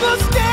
the sky.